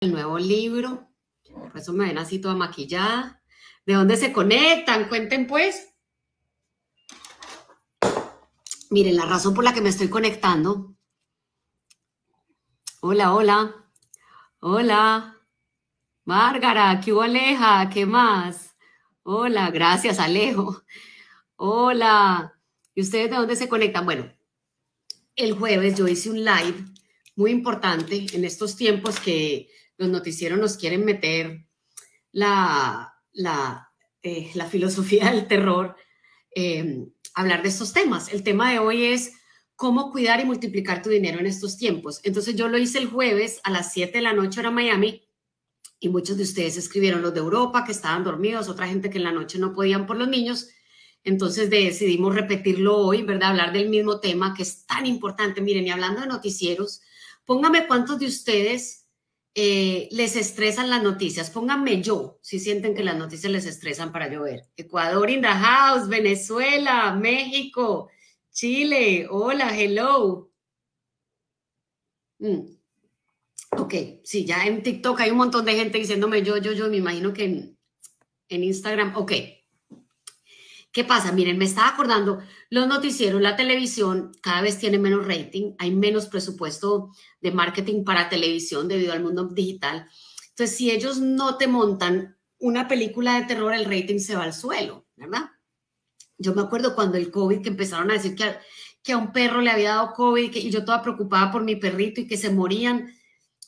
el nuevo libro. Por eso me ven así toda maquillada. ¿De dónde se conectan? Cuenten pues. Miren, la razón por la que me estoy conectando. Hola, hola. Hola. Márgara, ¿qué hubo Aleja? ¿Qué más? Hola, gracias Alejo. Hola. ¿Y ustedes de dónde se conectan? Bueno, el jueves yo hice un live muy importante en estos tiempos que los noticieros nos quieren meter la, la, eh, filosofía del terror, eh, hablar de estos temas. El tema de hoy es cómo cuidar y multiplicar tu dinero en estos tiempos. Entonces yo lo hice el jueves a las 7 de la noche hora Miami y muchos de ustedes escribieron los de Europa que estaban dormidos, otra gente que en la noche no podían por los niños. Entonces decidimos repetirlo hoy, ¿verdad? Hablar del mismo tema que es tan importante. Miren, y hablando de noticieros, póngame cuántos de ustedes eh, les estresan las noticias. Pónganme yo si sienten que las noticias les estresan para llover. Ecuador in the house, Venezuela, México, Chile. Hola, hello. Mm. Ok, sí, ya en TikTok hay un montón de gente diciéndome yo, yo, yo, me imagino que en, en Instagram. Ok. ¿Qué pasa? Miren, me estaba acordando, los noticieros, la televisión cada vez tiene menos rating, hay menos presupuesto de marketing para televisión debido al mundo digital. Entonces, si ellos no te montan una película de terror, el rating se va al suelo, ¿verdad? Yo me acuerdo cuando el COVID, que empezaron a decir que a, un perro le había dado COVID y yo toda preocupada por mi perrito y que se morían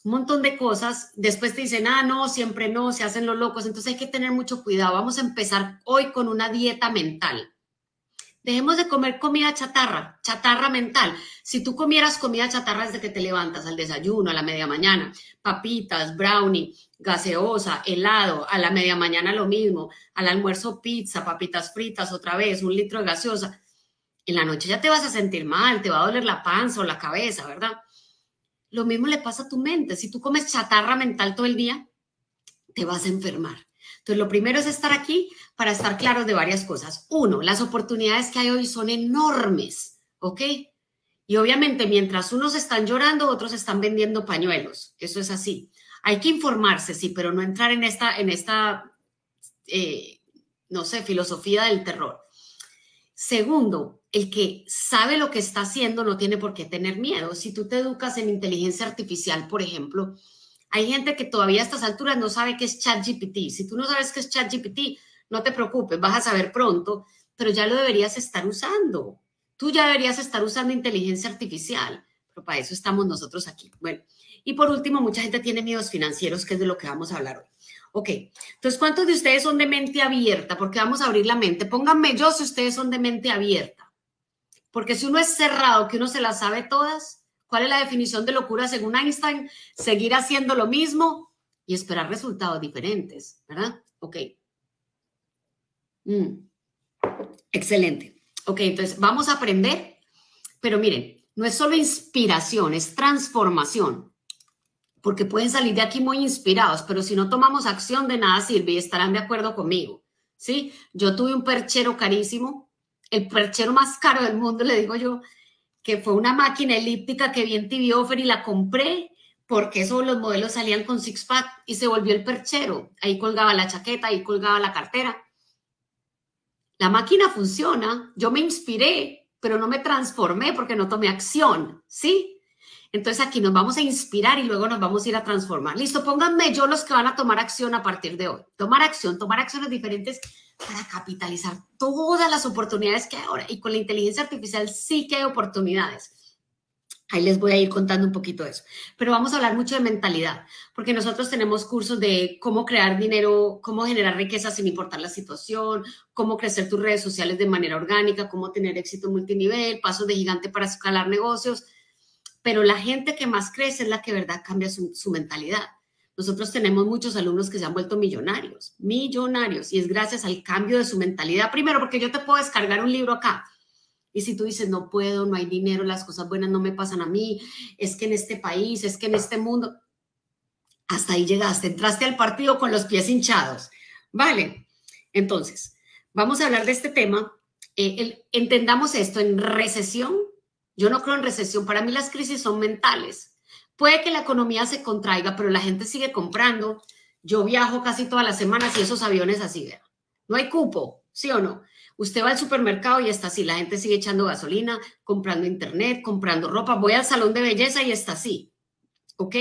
un montón de cosas. Después te dicen, ah, no, siempre no, se hacen los locos. Entonces hay que tener mucho cuidado. Vamos a empezar hoy con una dieta mental. Dejemos de comer comida chatarra, chatarra mental. Si tú comieras comida chatarra desde que te levantas, al desayuno, a la media mañana, papitas, brownie, gaseosa, helado, a la media mañana lo mismo, al almuerzo pizza, papitas fritas otra vez, un litro de gaseosa, en la noche ya te vas a sentir mal, te va a doler la panza o la cabeza, ¿verdad? Lo mismo le pasa a tu mente. Si tú comes chatarra mental todo el día, te vas a enfermar. Entonces, lo primero es estar aquí para estar claros de varias cosas. Uno, las oportunidades que hay hoy son enormes, ¿ok? Y obviamente, mientras unos están llorando, otros están vendiendo pañuelos. Eso es así. Hay que informarse, sí, pero no entrar en esta, en esta eh, no sé, filosofía del terror. Segundo, el que sabe lo que está haciendo no tiene por qué tener miedo. Si tú te educas en inteligencia artificial, por ejemplo, hay gente que todavía a estas alturas no sabe qué es ChatGPT. Si tú no sabes qué es ChatGPT, no te preocupes, vas a saber pronto, pero ya lo deberías estar usando. Tú ya deberías estar usando inteligencia artificial, pero para eso estamos nosotros aquí. Bueno, y por último, mucha gente tiene miedos financieros, que es de lo que vamos a hablar hoy. Ok, entonces, ¿cuántos de ustedes son de mente abierta? Porque vamos a abrir la mente. Pónganme yo si ustedes son de mente abierta. Porque si uno es cerrado, que uno se las sabe todas, ¿cuál es la definición de locura según Einstein? Seguir haciendo lo mismo y esperar resultados diferentes, ¿verdad? Ok. Mm. Excelente. Ok, entonces vamos a aprender, pero miren, no es solo inspiración, es transformación porque pueden salir de aquí muy inspirados, pero si no tomamos acción de nada sirve y estarán de acuerdo conmigo. ¿sí? Yo tuve un perchero carísimo, el perchero más caro del mundo, le digo yo, que fue una máquina elíptica que vi en TV Offer y la compré porque esos los modelos salían con six pack y se volvió el perchero. Ahí colgaba la chaqueta, ahí colgaba la cartera. La máquina funciona, yo me inspiré, pero no me transformé porque no tomé acción, ¿sí? Entonces aquí nos vamos a inspirar y luego nos vamos a ir a transformar. Listo, pónganme yo los que van a tomar acción a partir de hoy. Tomar acción, tomar acciones diferentes para capitalizar todas las oportunidades que hay ahora. Y con la inteligencia artificial sí que hay oportunidades. Ahí les voy a ir contando un poquito de eso. Pero vamos a hablar mucho de mentalidad, porque nosotros tenemos cursos de cómo crear dinero, cómo generar riqueza sin importar la situación, cómo crecer tus redes sociales de manera orgánica, cómo tener éxito multinivel, pasos de gigante para escalar negocios pero la gente que más crece es la que, verdad, cambia su, mentalidad. Nosotros tenemos muchos alumnos que se han vuelto millonarios, millonarios, y es gracias al cambio de su mentalidad. Primero, porque yo te puedo descargar un libro acá. Y si tú dices, no puedo, no hay dinero, las cosas buenas no me pasan a mí, es que en este país, es que en este mundo, hasta ahí llegaste, entraste al partido con los pies hinchados. Vale, entonces, vamos a hablar de este tema. Eh, entendamos esto, en recesión yo no creo en recesión. Para mí las crisis son mentales. Puede que la economía se contraiga, pero la gente sigue comprando. Yo viajo casi todas las semanas y esos aviones así, No hay cupo, ¿sí o no? Usted va al supermercado y está así, la gente sigue echando gasolina, comprando internet, comprando ropa. Voy al salón de belleza y está así, ¿ok?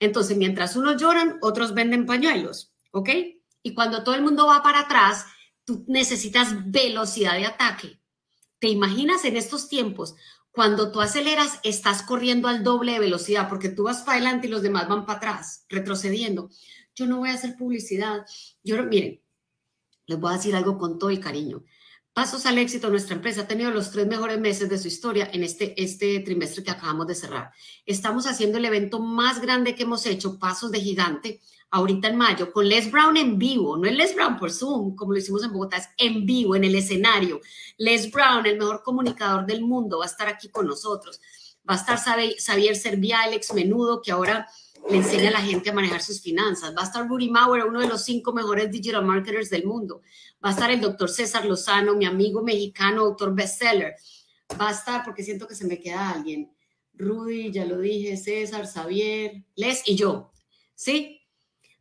Entonces, mientras unos lloran, otros venden pañuelos, ¿ok? Y cuando todo el mundo va para atrás, tú necesitas velocidad de ataque. ¿Te imaginas en estos tiempos? Cuando tú aceleras, estás corriendo al doble de velocidad porque tú vas para adelante y los demás van para atrás, retrocediendo. Yo no voy a hacer publicidad. Yo, miren, les voy a decir algo con todo el cariño. Pasos al éxito, nuestra empresa ha tenido los tres mejores meses de su historia en este, este trimestre que acabamos de cerrar. Estamos haciendo el evento más grande que hemos hecho, Pasos de Gigante, ahorita en mayo, con Les Brown en vivo, no es Les Brown por Zoom, como lo hicimos en Bogotá, es en vivo, en el escenario. Les Brown, el mejor comunicador del mundo, va a estar aquí con nosotros. Va a estar Xavier Servia, el ex menudo, que ahora le enseña a la gente a manejar sus finanzas. Va a estar Rudy Mauer, uno de los cinco mejores digital marketers del mundo. Va a estar el doctor César Lozano, mi amigo mexicano, autor bestseller. Va a estar, porque siento que se me queda alguien. Rudy, ya lo dije, César, Xavier, Les y yo. ¿Sí?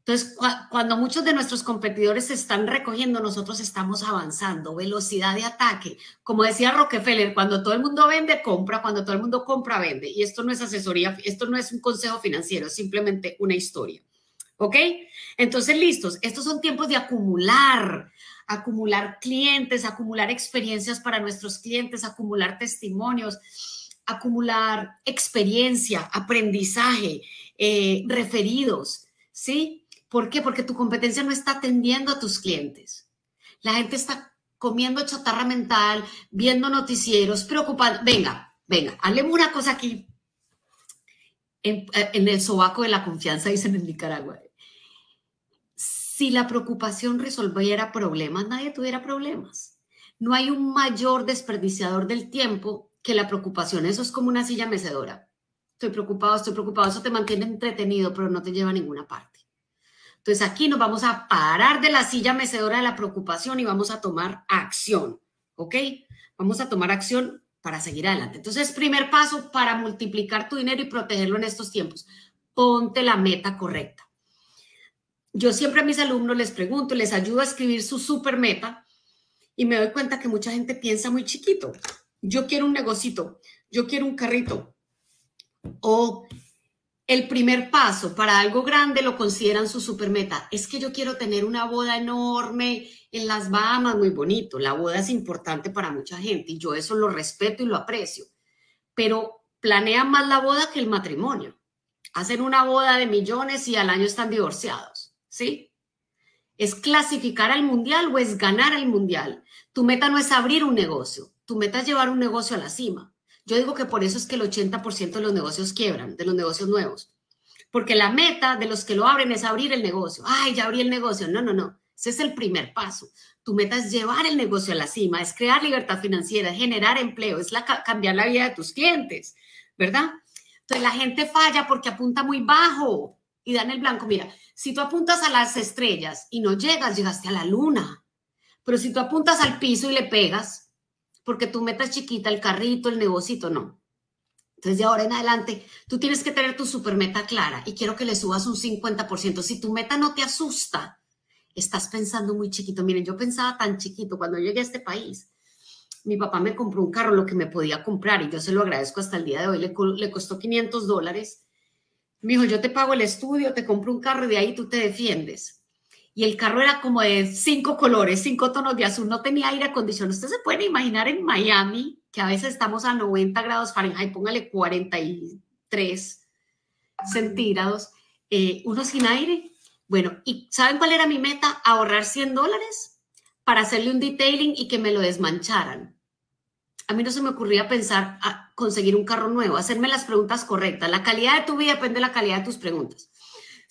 Entonces, cuando muchos de nuestros competidores se están recogiendo, nosotros estamos avanzando, velocidad de ataque. Como decía Rockefeller, cuando todo el mundo vende, compra, cuando todo el mundo compra, vende. Y esto no es asesoría, esto no es un consejo financiero, es simplemente una historia. ¿Ok? Entonces, listos, estos son tiempos de acumular, acumular clientes, acumular experiencias para nuestros clientes, acumular testimonios, acumular experiencia, aprendizaje, eh, referidos, ¿sí? ¿Por qué? Porque tu competencia no está atendiendo a tus clientes. La gente está comiendo chatarra mental, viendo noticieros, preocupado. Venga, venga, hablemos una cosa aquí en, el sobaco de la confianza, dicen en Nicaragua. Si la preocupación resolviera problemas, nadie tuviera problemas. No hay un mayor desperdiciador del tiempo que la preocupación. Eso es como una silla mecedora. Estoy preocupado, estoy preocupado. Eso te mantiene entretenido, pero no te lleva a ninguna parte. Entonces aquí nos vamos a parar de la silla mecedora de la preocupación y vamos a tomar acción, ¿ok? Vamos a tomar acción para seguir adelante. Entonces, primer paso para multiplicar tu dinero y protegerlo en estos tiempos, ponte la meta correcta. Yo siempre a mis alumnos les pregunto, les ayudo a escribir su super meta y me doy cuenta que mucha gente piensa muy chiquito. Yo quiero un negocito, yo quiero un carrito o el primer paso para algo grande lo consideran su supermeta. Es que yo quiero tener una boda enorme en las Bahamas, muy bonito. La boda es importante para mucha gente y yo eso lo respeto y lo aprecio. Pero planean más la boda que el matrimonio. Hacen una boda de millones y al año están divorciados, ¿sí? ¿Es clasificar al mundial o es ganar al mundial? Tu meta no es abrir un negocio, tu meta es llevar un negocio a la cima. Yo digo que por eso es que el 80% de los negocios quiebran, de los negocios nuevos. Porque la meta de los que lo abren es abrir el negocio. Ay, ya abrí el negocio. No, no, no. Ese es el primer paso. Tu meta es llevar el negocio a la cima, es crear libertad financiera, generar empleo, es cambiar la vida de tus clientes, ¿verdad? Entonces la gente falla porque apunta muy bajo y dan el blanco. Mira, si tú apuntas a las estrellas y no llegas, llegaste a la luna. Pero si tú apuntas al piso y le pegas, porque tu meta es chiquita, el carrito, el negocito, no. Entonces, de ahora en adelante, tú tienes que tener tu super meta clara y quiero que le subas un 50%. Si tu meta no te asusta, estás pensando muy chiquito. Miren, yo pensaba tan chiquito cuando llegué a este país. Mi papá me compró un carro, lo que me podía comprar, y yo se lo agradezco hasta el día de hoy. Le, le costó 500 dólares. Me dijo, yo te pago el estudio, te compro un carro y de ahí tú te defiendes y el carro era como de cinco colores, cinco tonos de azul, no tenía aire acondicionado. Usted se puede imaginar en Miami, que a veces estamos a 90 grados Fahrenheit, póngale 43 centígrados, eh, uno sin aire. Bueno, ¿y saben cuál era mi meta? Ahorrar 100 dólares para hacerle un detailing y que me lo desmancharan. A mí no se me ocurría pensar a conseguir un carro nuevo, hacerme las preguntas correctas. La calidad de tu vida depende de la calidad de tus preguntas.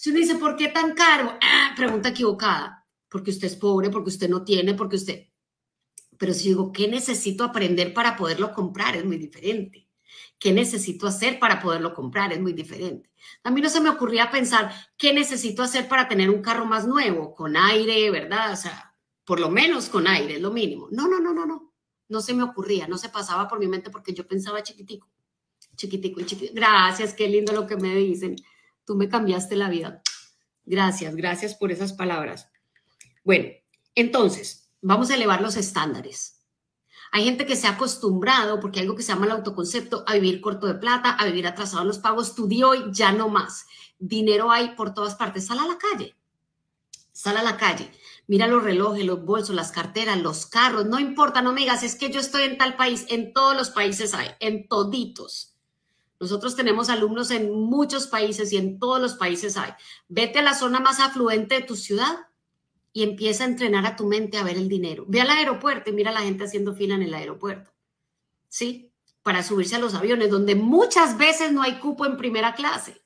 Si uno dice, ¿por qué tan caro? Ah, pregunta equivocada. Porque usted es pobre, porque usted no tiene, porque usted... Pero si digo, ¿qué necesito aprender para poderlo comprar? Es muy diferente. ¿Qué necesito hacer para poderlo comprar? Es muy diferente. A mí no se me ocurría pensar, ¿qué necesito hacer para tener un carro más nuevo? Con aire, ¿verdad? O sea, por lo menos con aire, es lo mínimo. No, no, no, no, no. No se me ocurría, no se pasaba por mi mente porque yo pensaba chiquitico. chiquitico y chiquitico. Gracias, qué lindo lo que me dicen. Tú me cambiaste la vida. Gracias, gracias por esas palabras. Bueno, entonces, vamos a elevar los estándares. Hay gente que se ha acostumbrado, porque hay algo que se llama el autoconcepto, a vivir corto de plata, a vivir atrasado en los pagos. Tu día hoy ya no más. Dinero hay por todas partes. Sal a la calle. Sal a la calle. Mira los relojes, los bolsos, las carteras, los carros. No importa, no me digas, es que yo estoy en tal país. En todos los países hay, en toditos. Nosotros tenemos alumnos en muchos países y en todos los países hay. Vete a la zona más afluente de tu ciudad y empieza a entrenar a tu mente a ver el dinero. Ve al aeropuerto y mira a la gente haciendo fila en el aeropuerto. ¿Sí? Para subirse a los aviones, donde muchas veces no hay cupo en primera clase.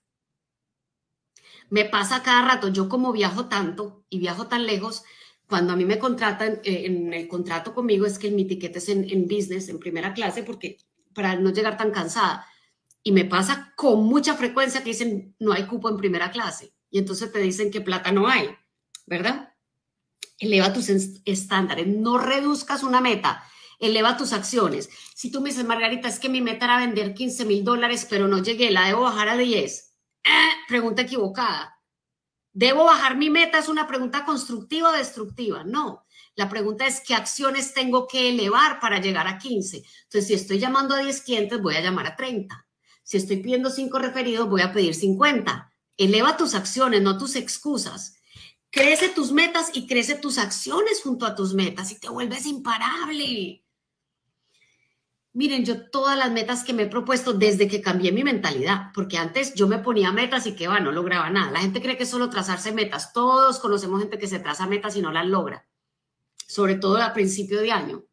Me pasa cada rato, yo como viajo tanto y viajo tan lejos, cuando a mí me contratan eh, en el contrato conmigo es que mi tiquete es en, en business, en primera clase, porque para no llegar tan cansada. Y me pasa con mucha frecuencia que dicen, no hay cupo en primera clase. Y entonces te dicen que plata no hay, ¿verdad? eleva tus estándares, no reduzcas una meta, eleva tus acciones. Si tú me dices, Margarita, es que mi meta era vender 15 mil dólares, pero no llegué, la debo bajar a 10. Eh, pregunta equivocada. ¿Debo bajar mi meta? ¿Es una pregunta constructiva o destructiva? No. La pregunta es qué acciones tengo que elevar para llegar a 15. Entonces, si estoy llamando a 10 clientes, voy a llamar a 30. Si estoy pidiendo 5 referidos, voy a pedir 50. Eleva tus acciones, no tus excusas. Crece tus metas y crece tus acciones junto a tus metas y te vuelves imparable. Miren, yo todas las metas que me he propuesto desde que cambié mi mentalidad, porque antes yo me ponía metas y que va, no lograba nada. La gente cree que es solo trazarse metas. Todos conocemos gente que se traza metas y no las logra, sobre todo a principio de año.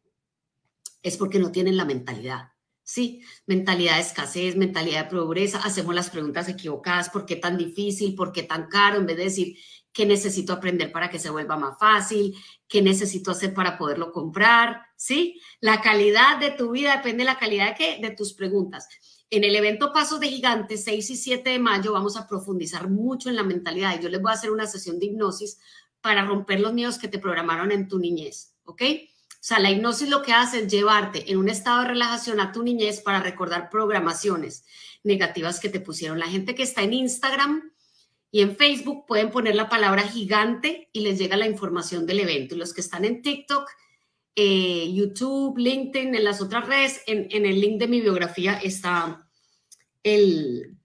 Es porque no tienen la mentalidad. Sí, mentalidad de escasez, mentalidad de pobreza. Hacemos las preguntas equivocadas. ¿Por qué tan difícil? ¿Por qué tan caro? En vez de decir, qué necesito aprender para que se vuelva más fácil, qué necesito hacer para poderlo comprar, ¿sí? La calidad de tu vida depende de la calidad de, tus preguntas. En el evento Pasos de Gigantes, 6 y 7 de mayo, vamos a profundizar mucho en la mentalidad. Yo les voy a hacer una sesión de hipnosis para romper los miedos que te programaron en tu niñez, ¿ok? O sea, la hipnosis lo que hace es llevarte en un estado de relajación a tu niñez para recordar programaciones negativas que te pusieron. La gente que está en Instagram, y en Facebook pueden poner la palabra gigante y les llega la información del evento. Y los que están en TikTok, eh, YouTube, LinkedIn, en las otras redes, en, el link de mi biografía está el,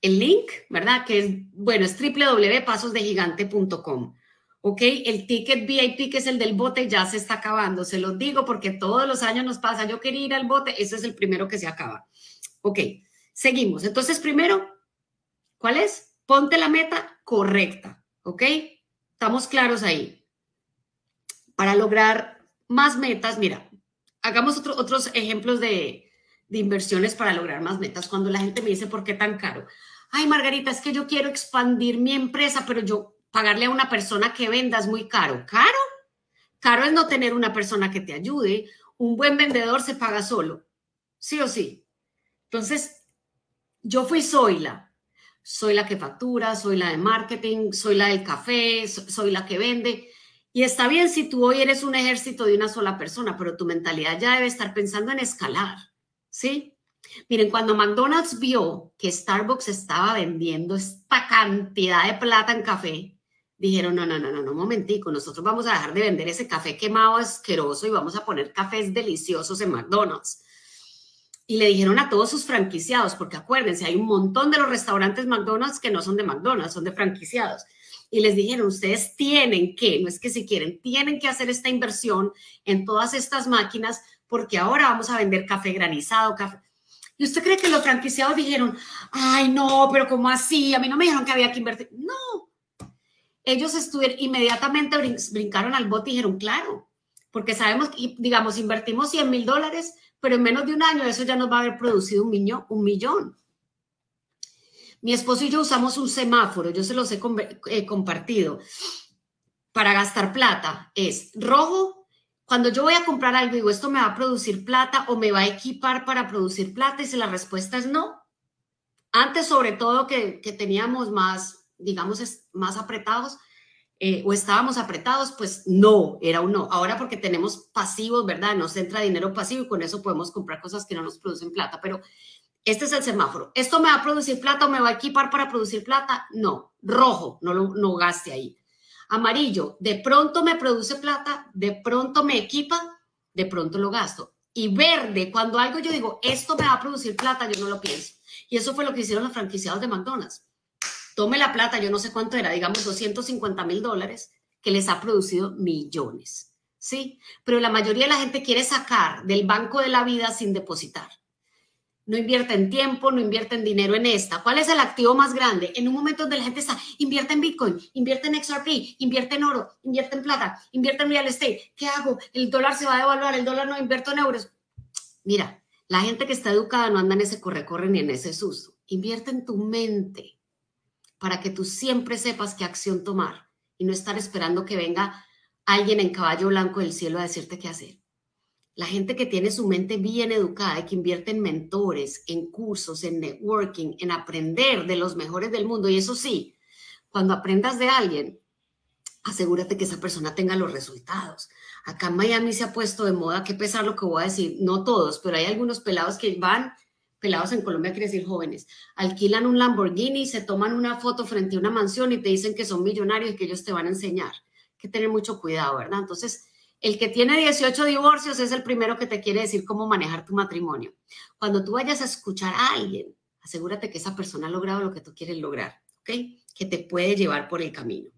el link, ¿verdad? Que es, bueno, es www.pasosdegigante.com. ¿ok? El ticket VIP, que es el del bote, ya se está acabando. Se los digo porque todos los años nos pasa. Yo quería ir al bote, ese es el primero que se acaba. Ok, seguimos. Entonces, primero, ¿cuál es? Ponte la meta correcta, ¿ok? Estamos claros ahí. Para lograr más metas, mira, hagamos otros ejemplos de, de inversiones para lograr más metas. Cuando la gente me dice, ¿por qué tan caro? Ay, Margarita, es que yo quiero expandir mi empresa, pero yo pagarle a una persona que venda es muy caro. ¿Caro? Caro es no tener una persona que te ayude. Un buen vendedor se paga solo, sí o sí. Entonces, yo fui Zoila soy la que factura, soy la de marketing, soy la del café, soy la que vende. Y está bien si tú hoy eres un ejército de una sola persona, pero tu mentalidad ya debe estar pensando en escalar, ¿sí? Miren, cuando McDonald's vio que Starbucks estaba vendiendo esta cantidad de plata en café, dijeron, no, no, no, no, no, momentico, nosotros vamos a dejar de vender ese café quemado asqueroso y vamos a poner cafés deliciosos en McDonald's y le dijeron a todos sus franquiciados, porque acuérdense, hay un montón de los restaurantes McDonald's que no son de McDonald's, son de franquiciados. Y les dijeron, ustedes tienen que, no es que si quieren, tienen que hacer esta inversión en todas estas máquinas porque ahora vamos a vender café granizado, café. ¿Y usted cree que los franquiciados dijeron, ay, no, pero ¿cómo así? A mí no me dijeron que había que invertir. No. Ellos estuvieron, inmediatamente brincaron al bote y dijeron, claro, porque sabemos digamos, invertimos 100 mil dólares, pero en menos de un año eso ya nos va a haber producido un, millón, un millón. Mi esposo y yo usamos un semáforo, yo se los he eh, compartido para gastar plata. Es rojo, cuando yo voy a comprar algo, digo, ¿esto me va a producir plata o me va a equipar para producir plata? Y si la respuesta es no. Antes, sobre todo, que, que teníamos más, digamos, más apretados, eh, o estábamos apretados, pues no, era un no. Ahora porque tenemos pasivos, ¿verdad? Nos entra dinero pasivo y con eso podemos comprar cosas que no nos producen plata. Pero Este es el semáforo. ¿Esto me va a producir plata o me va a equipar para producir plata? No. Rojo, no lo no gaste ahí. Amarillo, de pronto me produce plata, de pronto me equipa, de pronto lo gasto. Y verde, cuando algo yo digo, esto me va a producir plata, yo no lo pienso. Y eso fue lo que hicieron los franquiciados de McDonald's. Tome la plata, yo no sé cuánto era, digamos 250 mil dólares, que les ha producido millones. ¿Sí? Pero la mayoría de la gente quiere sacar del banco de la vida sin depositar no invierte en tiempo, no invierte en dinero en esta. ¿Cuál es el activo más grande? En un momento donde la gente está, invierte en Bitcoin, invierte en XRP, invierte en oro, invierte en plata, invierte en real estate. ¿Qué hago? El dólar se va a devaluar, el dólar no invierto en euros. Mira, la gente que está educada no anda en ese corre-corre ni en ese susto. Invierte en tu mente para que tú siempre sepas qué acción tomar y no estar esperando que venga alguien en caballo blanco del cielo a decirte qué hacer. La gente que tiene su mente bien educada y que invierte en mentores, en cursos, en networking, en aprender de los mejores del mundo. Y eso sí, cuando aprendas de alguien, asegúrate que esa persona tenga los resultados. Acá en Miami se ha puesto de moda, qué pesar lo que voy a decir, no todos, pero hay algunos pelados que van, pelados en Colombia quiere decir jóvenes, alquilan un Lamborghini, se toman una foto frente a una mansión y te dicen que son millonarios y que ellos te van a enseñar. Hay que tener mucho cuidado, ¿verdad? Entonces, el que tiene 18 divorcios es el primero que te quiere decir cómo manejar tu matrimonio. Cuando tú vayas a escuchar a alguien, asegúrate que esa persona ha logrado lo que tú quieres lograr, ¿ok? Que te puede llevar por el camino.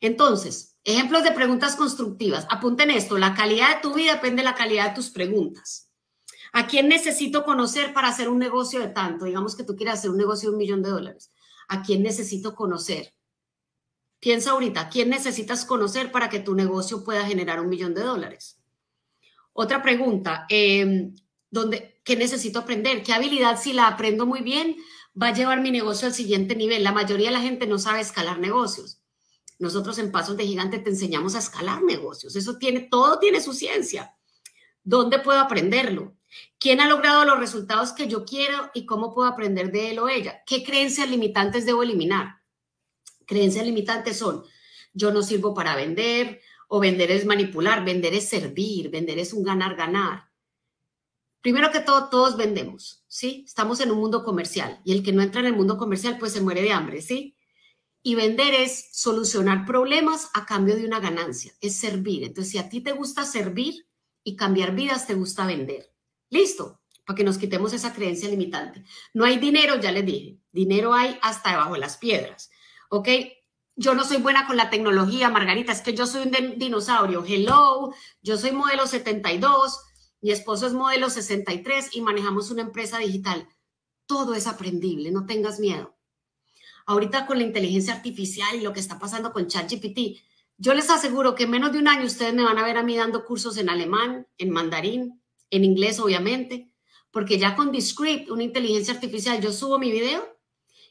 Entonces, ejemplos de preguntas constructivas. Apunten esto, la calidad de tu vida depende de la calidad de tus preguntas. ¿A quién necesito conocer para hacer un negocio de tanto? Digamos que tú quieras hacer un negocio de un millón de dólares. ¿A quién necesito conocer? Piensa ahorita, ¿quién necesitas conocer para que tu negocio pueda generar un millón de dólares? Otra pregunta, eh, ¿qué necesito aprender? ¿Qué habilidad si la aprendo muy bien va a llevar mi negocio al siguiente nivel? La mayoría de la gente no sabe escalar negocios. Nosotros en Pasos de Gigante te enseñamos a escalar negocios. Eso tiene, todo tiene su ciencia. ¿Dónde puedo aprenderlo? ¿Quién ha logrado los resultados que yo quiero y cómo puedo aprender de él o ella? ¿Qué creencias limitantes debo eliminar? Creencias limitantes son, yo no sirvo para vender, o vender es manipular, vender es servir, vender es un ganar-ganar. Primero que todo, todos vendemos, ¿sí? Estamos en un mundo comercial y el que no entra en el mundo comercial pues se muere de hambre, ¿sí? Y vender es solucionar problemas a cambio de una ganancia, es servir. Entonces, si a ti te gusta servir y cambiar vidas, te gusta vender. Listo, para que nos quitemos esa creencia limitante. No hay dinero, ya les dije, dinero hay hasta debajo de las piedras. ¿ok? Yo no soy buena con la tecnología, Margarita, es que yo soy un dinosaurio. Hello, yo soy modelo 72, mi esposo es modelo 63 y manejamos una empresa digital. Todo es aprendible, no tengas miedo. Ahorita con la inteligencia artificial y lo que está pasando con ChatGPT, yo les aseguro que en menos de un año ustedes me van a ver a mí dando cursos en alemán, en mandarín, en inglés, obviamente, porque ya con Descript, una inteligencia artificial, yo subo mi video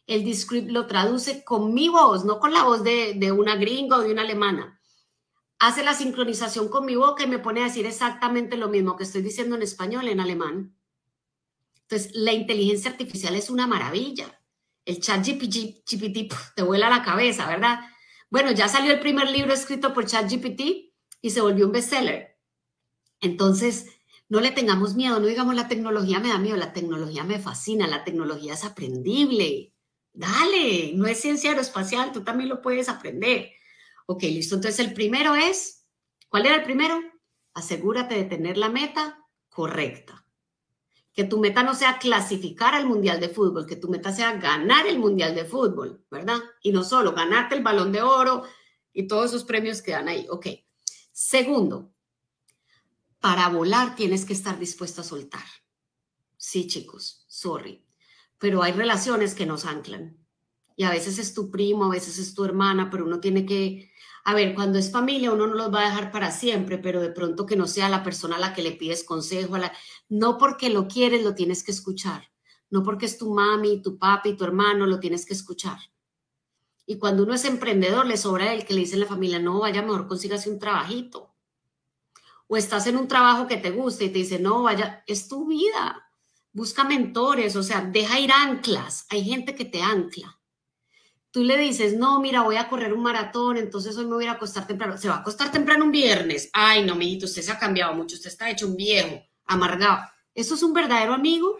el Descript lo traduce con mi voz, no con la voz de, una gringa o de una alemana. Hace la sincronización con mi boca y me pone a decir exactamente lo mismo que estoy diciendo en español, en alemán. Entonces, la inteligencia artificial es una maravilla. El chat GPT te vuela la cabeza, ¿verdad? Bueno, ya salió el primer libro escrito por chat GPT y se volvió un bestseller. Entonces, no le tengamos miedo, no digamos la tecnología me da miedo, la tecnología me fascina, la tecnología es aprendible. Dale, no es ciencia aeroespacial, tú también lo puedes aprender. Ok, listo. Entonces el primero es, ¿cuál era el primero? Asegúrate de tener la meta correcta. Que tu meta no sea clasificar al Mundial de Fútbol, que tu meta sea ganar el Mundial de Fútbol, ¿verdad? Y no solo ganarte el balón de oro y todos esos premios que dan ahí. Ok. Segundo, para volar tienes que estar dispuesto a soltar. Sí, chicos, sorry pero hay relaciones que nos anclan. Y a veces es tu primo, a veces es tu hermana, pero uno tiene que, a ver, cuando es familia uno no los va a dejar para siempre, pero de pronto que no sea la persona a la que le pides consejo, a no porque lo quieres lo tienes que escuchar, no porque es tu mami, tu papi, tu hermano, lo tienes que escuchar. Y cuando uno es emprendedor, le sobra el que le dice en la familia, no, vaya, mejor consígase un trabajito. O estás en un trabajo que te gusta y te dice, no, vaya, es tu vida busca mentores, o sea, deja ir anclas. Hay gente que te ancla. Tú le dices, no, mira, voy a correr un maratón, entonces hoy me voy a acostar temprano. Se va a acostar temprano un viernes. Ay, no, mijito, usted se ha cambiado mucho, usted está hecho un viejo, amargado. ¿Eso es un verdadero amigo?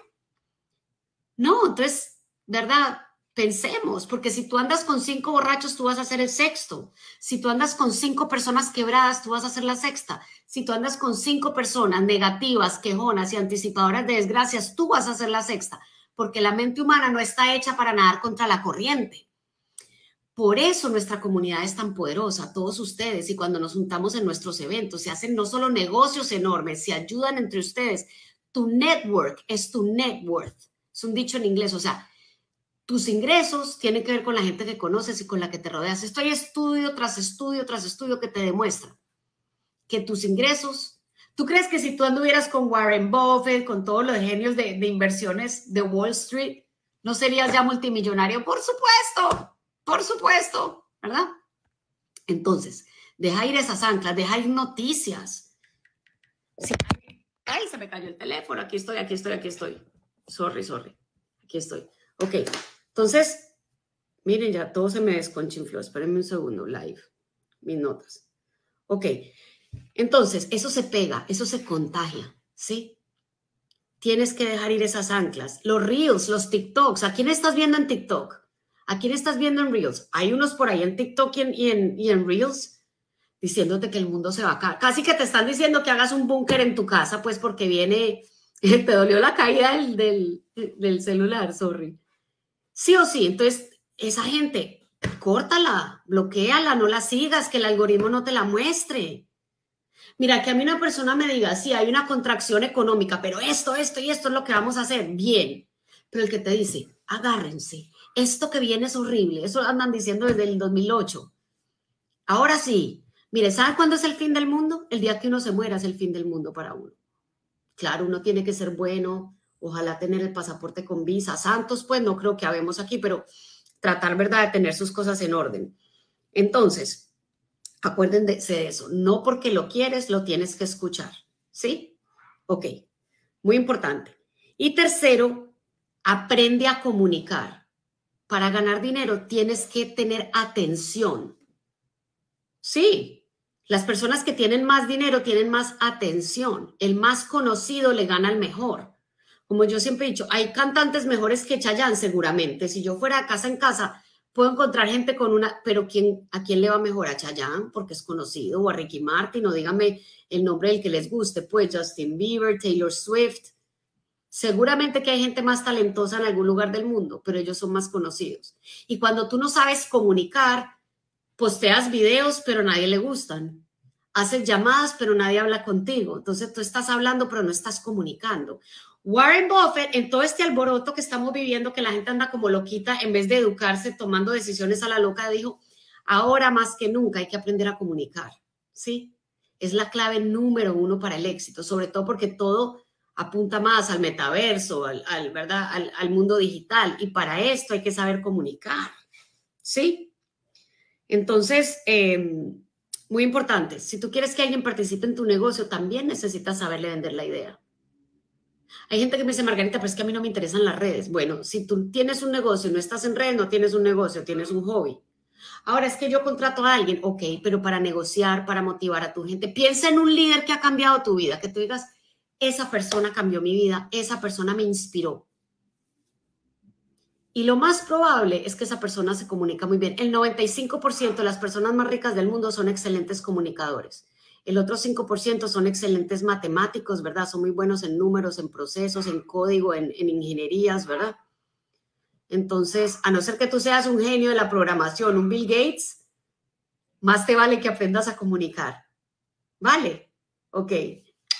No, entonces, ¿verdad? Pensemos, porque si tú andas con cinco borrachos, tú vas a ser el sexto. Si tú andas con cinco personas quebradas, tú vas a ser la sexta. Si tú andas con cinco personas negativas, quejonas y anticipadoras de desgracias, tú vas a ser la sexta, porque la mente humana no está hecha para nadar contra la corriente. Por eso nuestra comunidad es tan poderosa, todos ustedes, y cuando nos juntamos en nuestros eventos, se hacen no solo negocios enormes, se ayudan entre ustedes. Tu network es tu net worth. Es un dicho en inglés, o sea, tus ingresos tienen que ver con la gente que conoces y con la que te rodeas. Esto hay estudio tras estudio tras estudio que te demuestra que tus ingresos, ¿tú crees que si tú anduvieras con Warren Buffett, con todos los genios de, inversiones de Wall Street, no serías ya multimillonario? Por supuesto, por supuesto, ¿verdad? Entonces, deja ir esas anclas, deja ir noticias. ay, se me cayó el teléfono, aquí estoy, aquí estoy, aquí estoy. Sorry, sorry, aquí estoy. Ok, entonces, miren, ya todo se me desconchinfló. Espérenme un segundo, live, mis notas. Ok, entonces, eso se pega, eso se contagia, ¿sí? Tienes que dejar ir esas anclas. Los reels, los TikToks. ¿A quién estás viendo en TikTok? ¿A quién estás viendo en reels? Hay unos por ahí en TikTok y en, reels diciéndote que el mundo se va a caer. Casi que te están diciendo que hagas un búnker en tu casa, pues porque viene, te dolió la caída del celular, sorry. Sí o sí, entonces esa gente, córtala, bloqueala, no la sigas, que el algoritmo no te la muestre. Mira, que a mí una persona me diga, sí, hay una contracción económica, pero esto, esto y esto es lo que vamos a hacer, bien. Pero el que te dice, agárrense, esto que viene es horrible, eso andan diciendo desde el 2008. Ahora sí, mire, ¿saben cuándo es el fin del mundo? El día que uno se muera es el fin del mundo para uno. Claro, uno tiene que ser bueno, ojalá tener el pasaporte con visa. Santos, pues no creo que habemos aquí, pero tratar, ¿verdad?, de tener sus cosas en orden. Entonces, acuérdense de eso. No porque lo quieres, lo tienes que escuchar. ¿Sí? Ok, muy importante. Y tercero, aprende a comunicar. Para ganar dinero tienes que tener atención. Sí, las personas que tienen más dinero tienen más atención. El más conocido le gana al mejor como yo siempre he dicho, hay cantantes mejores que Chayanne, seguramente. Si yo fuera a casa en casa, puedo encontrar gente con una, pero ¿quién, ¿a quién le va mejor? ¿A Chayanne? Porque es conocido, o a Ricky Martin, o dígame el nombre del que les guste, pues Justin Bieber, Taylor Swift. Seguramente que hay gente más talentosa en algún lugar del mundo, pero ellos son más conocidos. Y cuando tú no sabes comunicar, posteas videos, pero nadie le gustan. Haces llamadas, pero nadie habla contigo. Entonces tú estás hablando, pero no estás comunicando. Warren Buffett, en todo este alboroto que estamos viviendo, que la gente anda como loquita, en vez de educarse, tomando decisiones a la loca, dijo, ahora más que nunca hay que aprender a comunicar, ¿sí? Es la clave número uno para el éxito, sobre todo porque todo apunta más al metaverso, al, ¿verdad? Al, mundo digital, y para esto hay que saber comunicar, ¿sí? Entonces, em, muy importante, si tú quieres que alguien participe en tu negocio, también necesitas saberle vender la idea. Hay gente que me dice, Margarita, pero es que a mí no me interesan las redes. Bueno, si tú tienes un negocio, no estás en redes, no tienes un negocio, tienes un hobby. Ahora es que yo contrato a alguien, ok, pero para negociar, para motivar a tu gente, piensa en un líder que ha cambiado tu vida, que tú digas, esa persona cambió mi vida, esa persona me inspiró. Y lo más probable es que esa persona se comunica muy bien. El 95% de las personas más ricas del mundo son excelentes comunicadores. El otro 5% son excelentes matemáticos, ¿verdad? Son muy buenos en números, en procesos, en código, en, ingenierías, ¿verdad? Entonces, a no ser que tú seas un genio de la programación, un Bill Gates, más te vale que aprendas a comunicar. ¿Vale? Ok.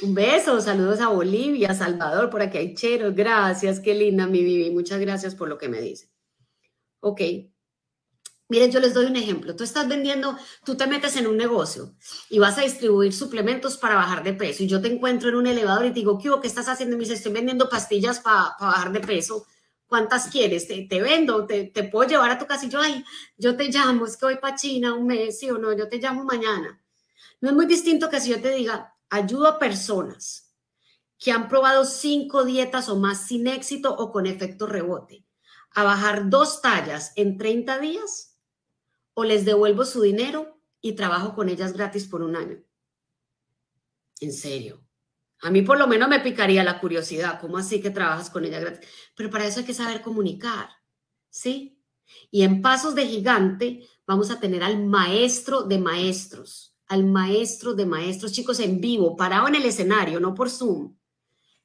Un beso, saludos a Bolivia, Salvador, por aquí hay cheros. Gracias, qué linda mi Vivi. Muchas gracias por lo que me dice. Ok. Miren, yo les doy un ejemplo. Tú estás vendiendo, tú te metes en un negocio y vas a distribuir suplementos para bajar de peso. Y yo te encuentro en un elevador y te digo, ¿qué, ¿qué estás haciendo? Y me dice, estoy vendiendo pastillas para bajar de peso. ¿Cuántas quieres? Te, vendo, te, te, puedo llevar a tu casa. Y yo, ay, yo te llamo, es que voy para China un mes, sí o no, yo te llamo mañana. No es muy distinto que si yo te diga, ayudo a personas que han probado cinco dietas o más sin éxito o con efecto rebote a bajar dos tallas en 30 días o les devuelvo su dinero y trabajo con ellas gratis por un año. En serio. A mí por lo menos me picaría la curiosidad, ¿cómo así que trabajas con ella gratis? Pero para eso hay que saber comunicar, ¿sí? Y en Pasos de Gigante vamos a tener al maestro de maestros, al maestro de maestros, chicos, en vivo, parado en el escenario, no por Zoom.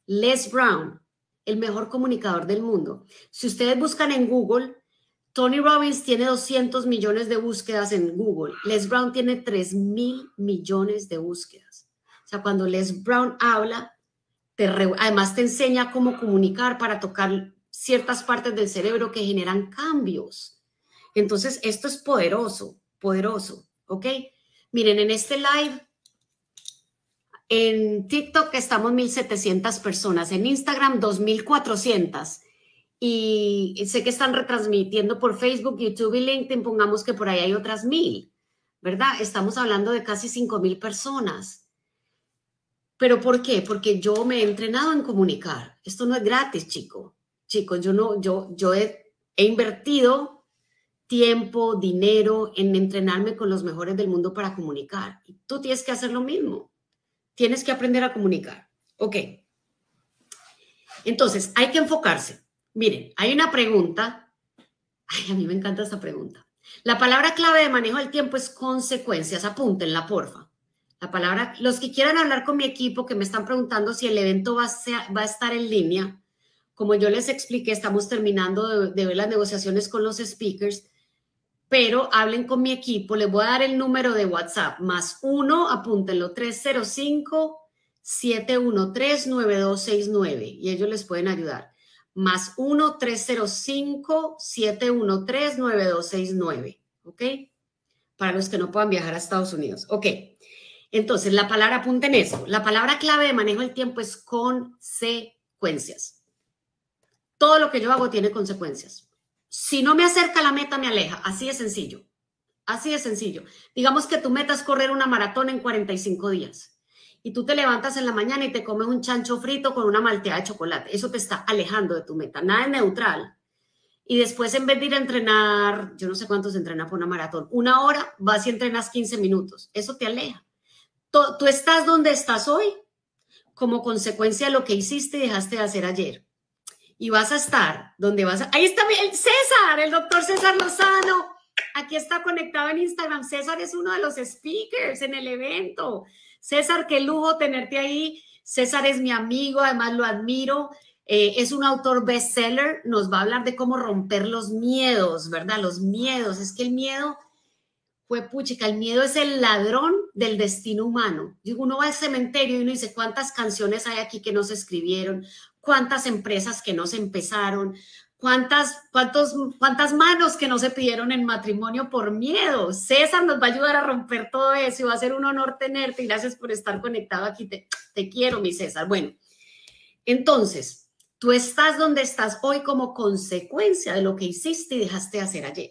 Les Brown, el mejor comunicador del mundo. Si ustedes buscan en Google, Tony Robbins tiene 200 millones de búsquedas en Google. Les Brown tiene 3 mil millones de búsquedas. O sea, cuando Les Brown habla, te además te enseña cómo comunicar para tocar ciertas partes del cerebro que generan cambios. Entonces, esto es poderoso, poderoso, ¿ok? Miren, en este live, en TikTok estamos 1.700 personas, en Instagram 2.400 y sé que están retransmitiendo por Facebook, YouTube y LinkedIn, pongamos que por ahí hay otras mil, ¿verdad? Estamos hablando de casi 5.000 personas. ¿Pero por qué? Porque yo me he entrenado en comunicar. Esto no es gratis, chico. Chicos, yo no, yo, yo he, he invertido tiempo, dinero en entrenarme con los mejores del mundo para comunicar. Y tú tienes que hacer lo mismo. Tienes que aprender a comunicar. Ok. Entonces, hay que enfocarse. Miren, hay una pregunta. Ay, a mí me encanta esta pregunta. La palabra clave de manejo del tiempo es consecuencias. Apúntenla, porfa. La palabra, los que quieran hablar con mi equipo, que me están preguntando si el evento va a, va a estar en línea, como yo les expliqué, estamos terminando de, ver las negociaciones con los speakers, pero hablen con mi equipo. Les voy a dar el número de WhatsApp, más uno, apúntenlo, 305-713-9269 y ellos les pueden ayudar. Más 1-305-713-9269, ¿ok? Para los que no puedan viajar a Estados Unidos. Ok, entonces la palabra, apunten eso, la palabra clave de manejo del tiempo es consecuencias. Todo lo que yo hago tiene consecuencias. Si no me acerca la meta, me aleja. Así de sencillo. Así de sencillo. Digamos que tu meta es correr una maratón en 45 días. Y tú te levantas en la mañana y te comes un chancho frito con una malteada de chocolate. Eso te está alejando de tu meta. Nada es neutral. Y después, en vez de ir a entrenar, yo no sé cuántos entrena por una maratón, una hora, vas y entrenas 15 minutos. Eso te aleja. Tú, estás donde estás hoy como consecuencia de lo que hiciste y dejaste de hacer ayer y vas a estar donde vas a... Ahí está el César, el doctor César Lozano. Aquí está conectado en Instagram. César es uno de los speakers en el evento. César, qué lujo tenerte ahí. César es mi amigo, además lo admiro. Eh, es un autor bestseller. Nos va a hablar de cómo romper los miedos, ¿verdad? Los miedos. Es que el miedo fue puchica. El miedo es el ladrón del destino humano. Uno va al cementerio y uno dice, ¿cuántas canciones hay aquí que no se escribieron? cuántas empresas que no se empezaron, cuántas, cuántos, cuántas manos que no se pidieron en matrimonio por miedo. César nos va a ayudar a romper todo eso y va a ser un honor tenerte y gracias por estar conectado aquí. Te, te quiero, mi César. Bueno, entonces, tú estás donde estás hoy como consecuencia de lo que hiciste y dejaste de hacer ayer.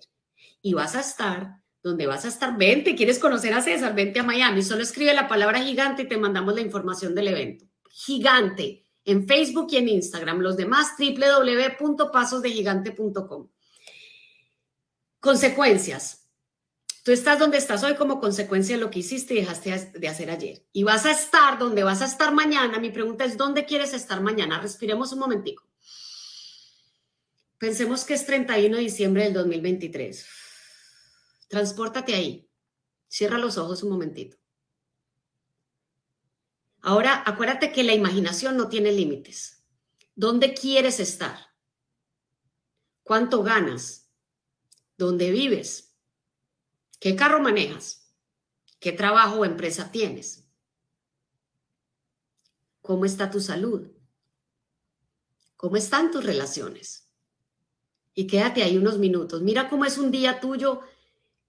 Y vas a estar donde vas a estar. Vente, ¿quieres conocer a César? Vente a Miami. Solo escribe la palabra gigante y te mandamos la información del evento. Gigante en Facebook y en Instagram. Los demás, www.pasosdegigante.com. Consecuencias. Tú estás donde estás hoy como consecuencia de lo que hiciste y dejaste de hacer ayer. Y vas a estar donde vas a estar mañana. Mi pregunta es, ¿dónde quieres estar mañana? Respiremos un momentico. Pensemos que es 31 de diciembre del 2023. Transpórtate ahí. Cierra los ojos un momentito. Ahora, acuérdate que la imaginación no tiene límites. ¿Dónde quieres estar? ¿Cuánto ganas? ¿Dónde vives? ¿Qué carro manejas? ¿Qué trabajo o empresa tienes? ¿Cómo está tu salud? ¿Cómo están tus relaciones? Y quédate ahí unos minutos. Mira cómo es un día tuyo,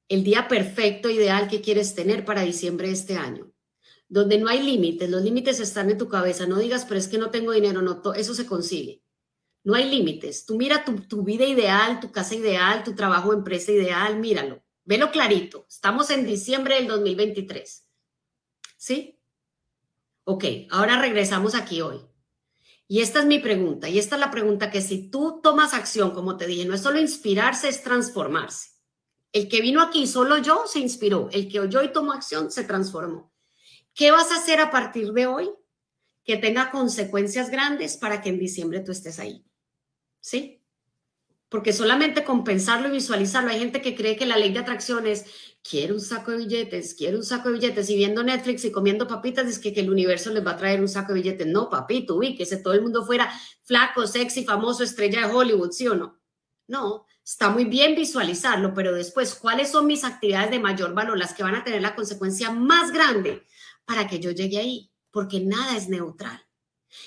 el día perfecto, ideal que quieres tener para diciembre de este año donde no hay límites, los límites están en tu cabeza, no digas, pero es que no tengo dinero, no, eso se consigue. No hay límites. Tú mira tu, vida ideal, tu casa ideal, tu trabajo empresa ideal, míralo. Velo clarito. Estamos en diciembre del 2023. ¿Sí? Ok, ahora regresamos aquí hoy. Y esta es mi pregunta, y esta es la pregunta que si tú tomas acción, como te dije, no es solo inspirarse, es transformarse. El que vino aquí, solo yo, se inspiró. El que oyó y tomó acción, se transformó. ¿Qué vas a hacer a partir de hoy? que tenga consecuencias grandes para que en diciembre tú estés ahí. ¿Sí? Porque solamente con pensarlo y visualizarlo, hay gente que cree que la ley de atracción es, quiero un saco de billetes, quiero un saco de billetes, y viendo Netflix y comiendo papitas, es que, que el universo les va a traer un saco de billetes. No, papito, uy, que todo el mundo fuera flaco, sexy, famoso, estrella de Hollywood, ¿sí o no? No, está muy bien visualizarlo, pero después, ¿cuáles son mis actividades de mayor valor, las que van a tener la consecuencia más grande para que yo llegue ahí? Porque nada es neutral.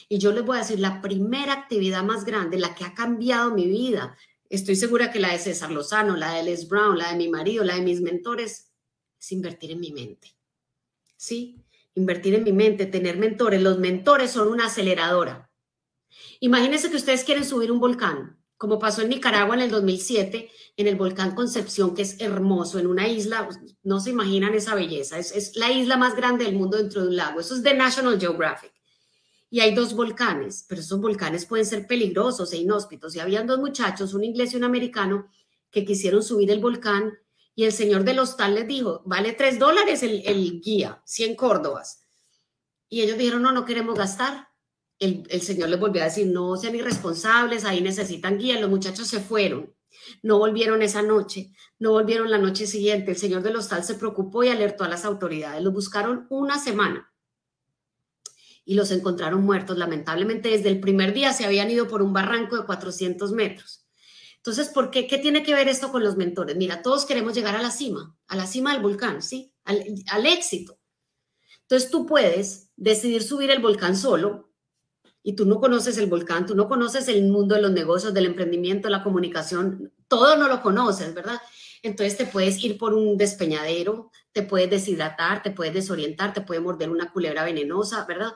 Y yo les voy a decir, la primera actividad más grande, la que ha cambiado mi vida, estoy segura que la de César Lozano, la de Les Brown, la de mi marido, la de mis mentores, es invertir en mi mente. ¿Sí? Invertir en mi mente, tener mentores. Los mentores son una aceleradora. Imagínense que ustedes quieren subir un volcán, como pasó en Nicaragua en el 2007, en el volcán Concepción, que es hermoso, en una isla, no se imaginan esa belleza, es, la isla más grande del mundo dentro de un lago. Eso es de National Geographic y hay dos volcanes, pero esos volcanes pueden ser peligrosos e inhóspitos. Y habían dos muchachos, un inglés y un americano, que quisieron subir el volcán y el señor del hostal les dijo, vale tres dólares el, guía, 100 córdobas. Y ellos dijeron, no, no queremos gastar. El, el señor les volvió a decir, no sean irresponsables, ahí necesitan guía. Los muchachos se fueron. No volvieron esa noche, no volvieron la noche siguiente. El señor del hostal se preocupó y alertó a las autoridades. Los buscaron una semana y los encontraron muertos. Lamentablemente, desde el primer día se habían ido por un barranco de 400 metros. Entonces, ¿por qué? ¿Qué tiene que ver esto con los mentores? Mira, todos queremos llegar a la cima, a la cima del volcán, ¿sí? Al, al éxito. Entonces, tú puedes decidir subir el volcán solo y tú no conoces el volcán, tú no conoces el mundo de los negocios, del emprendimiento, la comunicación, todo no lo conoces, ¿verdad? Entonces te puedes ir por un despeñadero, te puedes deshidratar, te puedes desorientar, te puede morder una culebra venenosa, ¿verdad?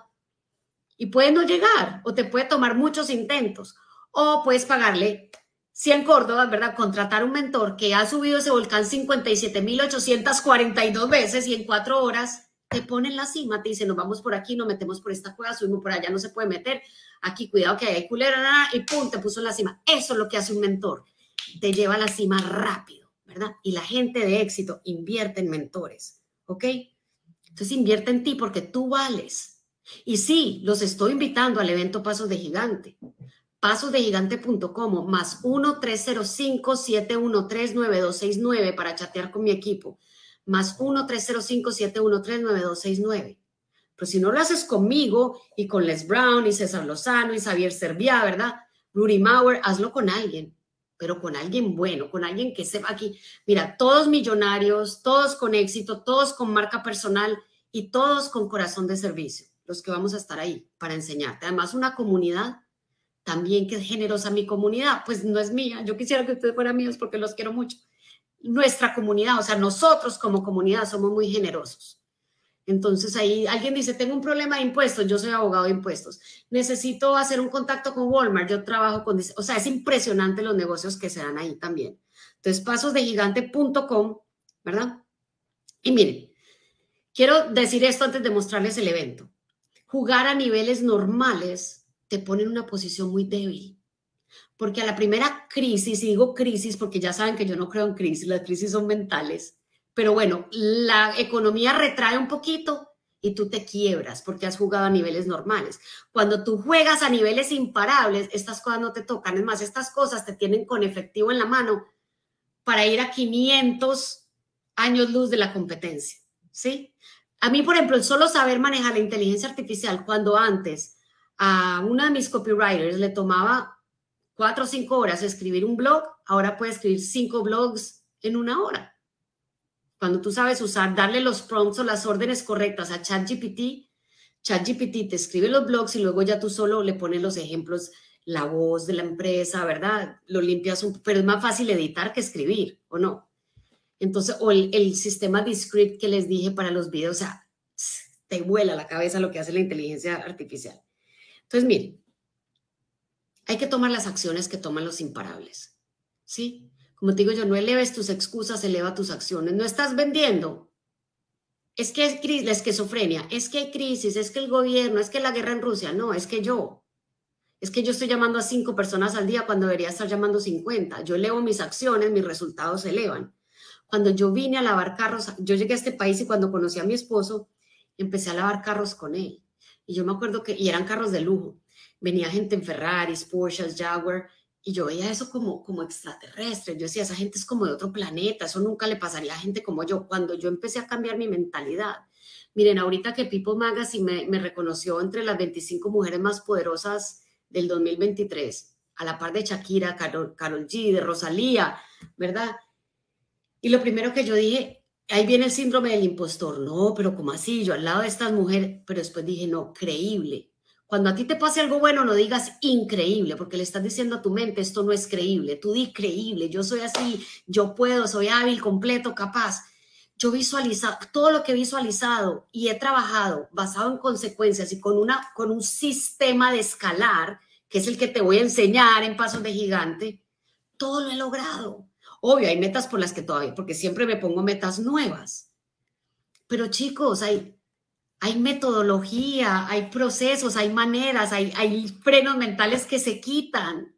y puede no llegar o te puede tomar muchos intentos o puedes pagarle 100 Córdobas, ¿verdad? Contratar un mentor que ha subido ese volcán 57.842 veces y en cuatro horas te pone en la cima, te dice, nos vamos por aquí, nos metemos por esta cueva, subimos por allá, no se puede meter, aquí cuidado que hay culera, y pum, te puso la cima. Eso es lo que hace un mentor, te lleva a la cima rápido, ¿verdad? Y la gente de éxito invierte en mentores, ¿ok? Entonces invierte en ti porque tú vales, y sí, los estoy invitando al evento Pasos de Gigante. Pasosdegigante.com más 1-305-713-9269 para chatear con mi equipo. Más 1-305-713-9269. Pero si no lo haces conmigo y con Les Brown y César Lozano y Xavier Serviá, ¿verdad? Rudy Mauer, hazlo con alguien, pero con alguien bueno, con alguien que sepa aquí. Mira, todos millonarios, todos con éxito, todos con marca personal y todos con corazón de servicio los que vamos a estar ahí para enseñarte. Además, una comunidad también que es generosa. Mi comunidad, pues no es mía. Yo quisiera que ustedes fueran míos porque los quiero mucho. Nuestra comunidad, o sea, nosotros como comunidad somos muy generosos. Entonces ahí alguien dice, tengo un problema de impuestos, yo soy abogado de impuestos, necesito hacer un contacto con Walmart, yo trabajo con, o sea, es impresionante los negocios que se dan ahí también. Entonces, pasosdegigante.com, ¿verdad? Y miren, quiero decir esto antes de mostrarles el evento jugar a niveles normales te pone en una posición muy débil. Porque a la primera crisis, y digo crisis porque ya saben que yo no creo en crisis, las crisis son mentales, pero bueno, la economía retrae un poquito y tú te quiebras porque has jugado a niveles normales. Cuando tú juegas a niveles imparables, estas cosas no te tocan. Es más, estas cosas te tienen con efectivo en la mano para ir a 500 años luz de la competencia. ¿Sí? A mí, por ejemplo, el solo saber manejar la inteligencia artificial, cuando antes a una de mis copywriters le tomaba cuatro o cinco horas escribir un blog, ahora puede escribir cinco blogs en una hora. Cuando tú sabes usar, darle los prompts o las órdenes correctas a ChatGPT, ChatGPT te escribe los blogs y luego ya tú solo le pones los ejemplos, la voz de la empresa, ¿verdad? Lo limpias un pero es más fácil editar que escribir, ¿o no? Entonces, o el, sistema de script que les dije para los videos, o sea, te vuela la cabeza lo que hace la inteligencia artificial. Entonces, miren, hay que tomar las acciones que toman los imparables, ¿sí? Como te digo yo, no eleves tus excusas, eleva tus acciones. No estás vendiendo. Es que es la esquizofrenia, es que hay crisis, es que el gobierno, es que la guerra en Rusia. No, es que yo. Es que yo estoy llamando a cinco personas al día cuando debería estar llamando 50. Yo elevo mis acciones, mis resultados se elevan. Cuando yo vine a lavar carros, yo llegué a este país y cuando conocí a mi esposo, empecé a lavar carros con él. Y yo me acuerdo que, y eran carros de lujo. Venía gente en Ferraris, Porsches, Jaguar, y yo veía eso como, como extraterrestre. Yo decía, esa gente es como de otro planeta, eso nunca le pasaría a gente como yo. Cuando yo empecé a cambiar mi mentalidad, miren, ahorita que People Magazine me, me reconoció entre las 25 mujeres más poderosas del 2023, a la par de Shakira, Carol, Carol G, de Rosalía, ¿verdad? Y lo primero que yo dije, ahí viene el síndrome del impostor. No, pero como así? Yo al lado de estas mujeres, pero después dije, no, creíble. Cuando a ti te pase algo bueno, no digas increíble, porque le estás diciendo a tu mente, esto no es creíble. Tú di creíble, yo soy así, yo puedo, soy hábil, completo, capaz. Yo visualizado, todo lo que he visualizado y he trabajado basado en consecuencias y con, una, con un sistema de escalar, que es el que te voy a enseñar en Pasos de Gigante, todo lo he logrado. Obvio, hay metas por las que todavía, porque siempre me pongo metas nuevas. Pero chicos, hay, hay metodología, hay procesos, hay maneras, hay, frenos mentales que se quitan.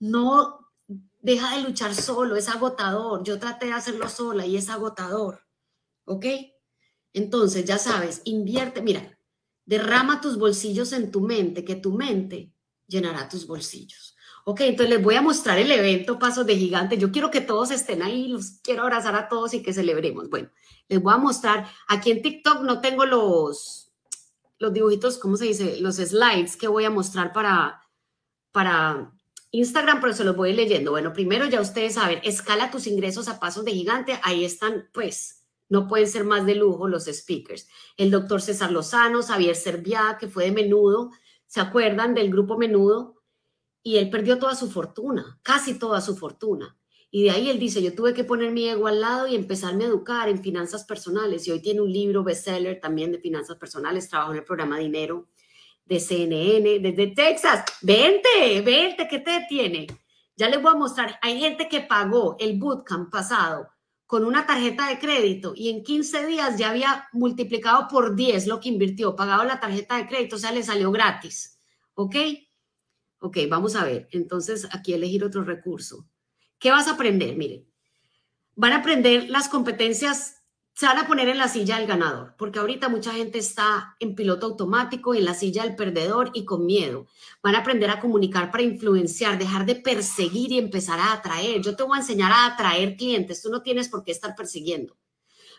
No deja de luchar solo, es agotador. Yo traté de hacerlo sola y es agotador. ¿Ok? Entonces, ya sabes, invierte, mira, derrama tus bolsillos en tu mente, que tu mente llenará tus bolsillos. Ok, entonces les voy a mostrar el evento Pasos de Gigante. Yo quiero que todos estén ahí, los quiero abrazar a todos y que celebremos. Bueno, les voy a mostrar, aquí en TikTok no tengo los, los dibujitos, ¿cómo se dice? Los slides que voy a mostrar para, para Instagram, pero se los voy leyendo. Bueno, primero ya ustedes saben, escala tus ingresos a Pasos de Gigante. Ahí están, pues, no pueden ser más de lujo los speakers. El doctor César Lozano, Xavier Serviá, que fue de Menudo. ¿Se acuerdan del grupo Menudo? Y él perdió toda su fortuna, casi toda su fortuna. Y de ahí él dice, yo tuve que poner mi ego al lado y empezarme a educar en finanzas personales. Y hoy tiene un libro bestseller también de finanzas personales, trabajo en el programa Dinero de CNN desde Texas. Vente, vente, ¿qué te tiene? Ya les voy a mostrar, hay gente que pagó el bootcamp pasado con una tarjeta de crédito y en 15 días ya había multiplicado por 10 lo que invirtió, pagado la tarjeta de crédito, o sea, le salió gratis. ¿Ok? Ok, vamos a ver. Entonces, aquí elegir otro recurso. ¿Qué vas a aprender? Miren, van a aprender las competencias, se van a poner en la silla del ganador, porque ahorita mucha gente está en piloto automático, en la silla del perdedor y con miedo. Van a aprender a comunicar para influenciar, dejar de perseguir y empezar a atraer. Yo te voy a enseñar a atraer clientes. Tú no tienes por qué estar persiguiendo.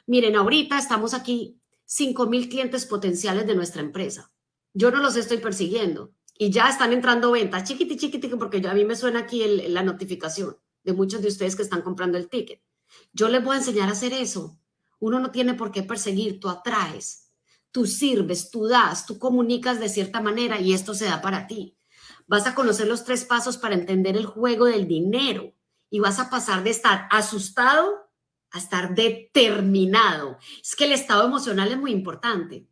Miren, ahorita estamos aquí 5 mil clientes potenciales de nuestra empresa. Yo no los estoy persiguiendo y ya están entrando ventas, chiquiti, chiquiti, porque ya a mí me suena aquí la notificación de muchos de ustedes que están comprando el ticket. Yo les voy a enseñar a hacer eso. Uno no tiene por qué perseguir, tú atraes, tú sirves, tú das, tú comunicas de cierta manera y esto se da para ti. Vas a conocer los tres pasos para entender el juego del dinero y vas a pasar de estar asustado a estar determinado. Es que el estado emocional es muy importante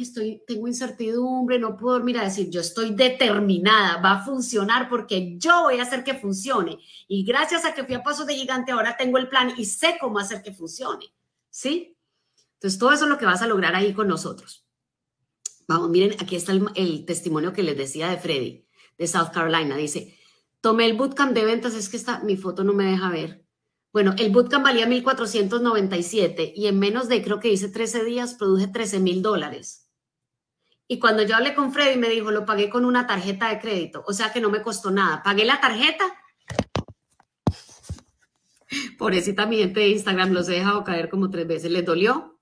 estoy, tengo incertidumbre, no puedo dormir a decir, yo estoy determinada, va a funcionar porque yo voy a hacer que funcione. Y gracias a que fui a paso de gigante, ahora tengo el plan y sé cómo hacer que funcione. ¿Sí? Entonces, todo eso es lo que vas a lograr ahí con nosotros. Vamos, miren, aquí está el, el testimonio que les decía de Freddy, de South Carolina. Dice, tomé el bootcamp de ventas, es que esta, mi foto no me deja ver. Bueno, el bootcamp valía 1.497 y en menos de, creo que hice 13 días, produje 13 mil dólares. Y cuando yo hablé con Freddy, me dijo, lo pagué con una tarjeta de crédito, o sea que no me costó nada. Pagué la tarjeta. Pobrecita mi gente de Instagram, los he dejado caer como tres veces. ¿Les dolió?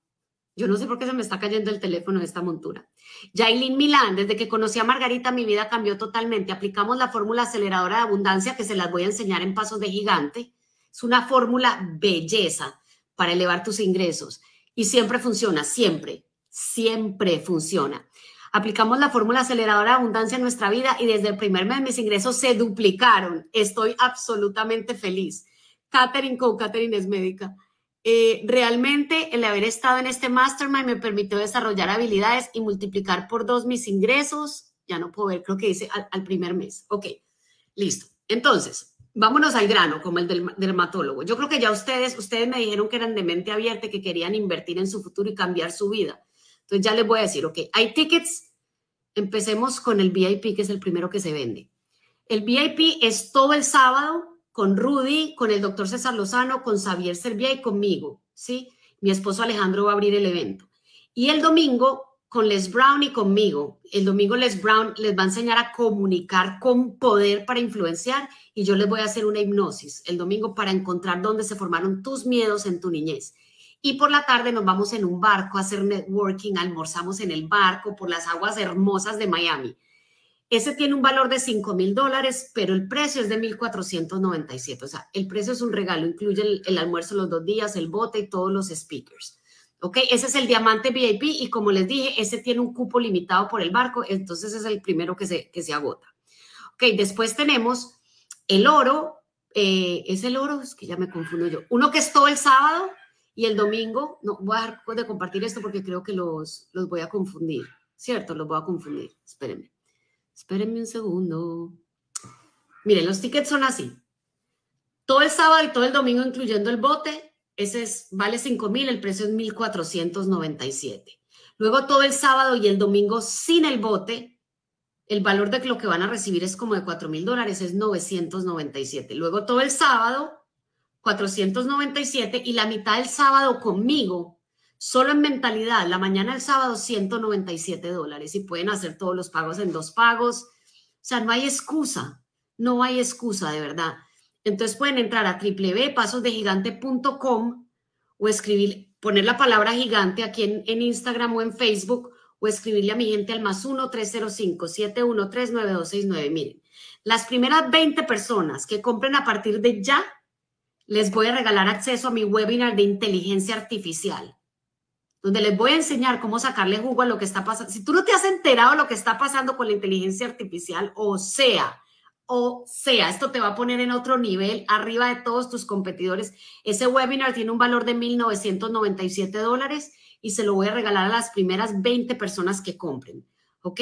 Yo no sé por qué se me está cayendo el teléfono de esta montura. Jailin Milán, desde que conocí a Margarita, mi vida cambió totalmente. Aplicamos la fórmula aceleradora de abundancia que se las voy a enseñar en pasos de gigante es una fórmula belleza para elevar tus ingresos y siempre funciona, siempre, siempre funciona. Aplicamos la fórmula aceleradora de abundancia en nuestra vida y desde el primer mes mis ingresos se duplicaron. Estoy absolutamente feliz. Catherine Co, Catherine es médica. Eh, realmente el haber estado en este mastermind me permitió desarrollar habilidades y multiplicar por dos mis ingresos. Ya no puedo ver, creo que dice al, al primer mes. Ok, listo. Entonces, vámonos al grano, como el del dermatólogo. Yo creo que ya ustedes, ustedes me dijeron que eran de mente abierta, que querían invertir en su futuro y cambiar su vida. Entonces ya les voy a decir, ok, hay tickets. Empecemos con el VIP, que es el primero que se vende. El VIP es todo el sábado con Rudy, con el doctor César Lozano, con Xavier Servia y conmigo, ¿sí? Mi esposo Alejandro va a abrir el evento. Y el domingo con Les Brown y conmigo. El domingo Les Brown les va a enseñar a comunicar con poder para influenciar y yo les voy a hacer una hipnosis el domingo para encontrar dónde se formaron tus miedos en tu niñez. Y por la tarde nos vamos en un barco a hacer networking, almorzamos en el barco por las aguas hermosas de Miami. Ese tiene un valor de 5 mil dólares, pero el precio es de 1.497. O sea, el precio es un regalo, incluye el, el almuerzo los dos días, el bote y todos los speakers. ¿Ok? Ese es el diamante VIP y como les dije, ese tiene un cupo limitado por el barco, entonces es el primero que se, que se agota. Ok, después tenemos el oro, eh, es el oro, es que ya me confundo yo, uno que es todo el sábado y el domingo, no, voy a dejar de compartir esto porque creo que los, los voy a confundir, ¿cierto? Los voy a confundir, espérenme, espérenme un segundo. Miren, los tickets son así. Todo el sábado y todo el domingo, incluyendo el bote, ese es, vale 5 mil, el precio es 1,497. Luego todo el sábado y el domingo sin el bote, el valor de lo que van a recibir es como de 4 mil dólares, es 997. Luego todo el sábado, 497 y la mitad del sábado conmigo, solo en mentalidad, la mañana del sábado, 197 dólares y pueden hacer todos los pagos en dos pagos. O sea, no hay excusa, no hay excusa de verdad. Entonces pueden entrar a www.pasosdegigante.com o escribir, poner la palabra gigante aquí en, Instagram o en Facebook o escribirle a mi gente al más 1-305-713-9269. Miren, las primeras 20 personas que compren a partir de ya, les voy a regalar acceso a mi webinar de inteligencia artificial, donde les voy a enseñar cómo sacarle jugo a lo que está pasando. Si tú no te has enterado lo que está pasando con la inteligencia artificial, o sea, o sea, esto te va a poner en otro nivel, arriba de todos tus competidores. Ese webinar tiene un valor de 1.997 dólares y se lo voy a regalar a las primeras 20 personas que compren, ¿ok?